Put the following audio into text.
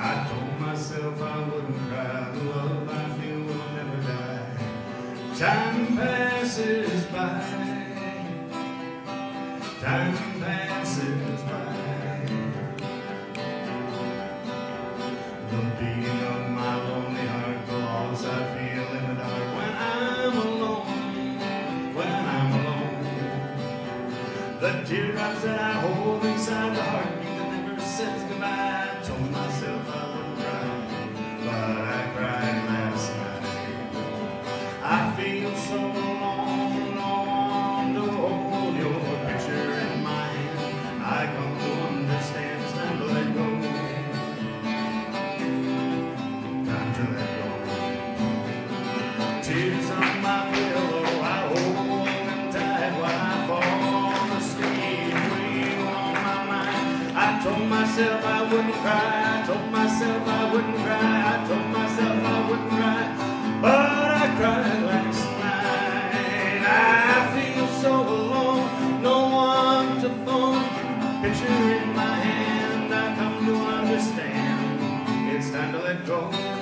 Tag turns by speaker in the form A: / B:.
A: I told myself I wouldn't cry. The love I feel will never die. Time passes by. Time passes by. The beating of my lonely heart, the loss I feel in the dark when I'm alone. When I'm alone. The teardrops that I hold I feel so hold your picture in. I come to understand, to let go. Time to let go. Tears on my pillow, I hold them tight while I fall asleep. On my mind, I told myself I wouldn't cry. I told myself I wouldn't cry. Picture in my hand, I come to understand. It's time to let go.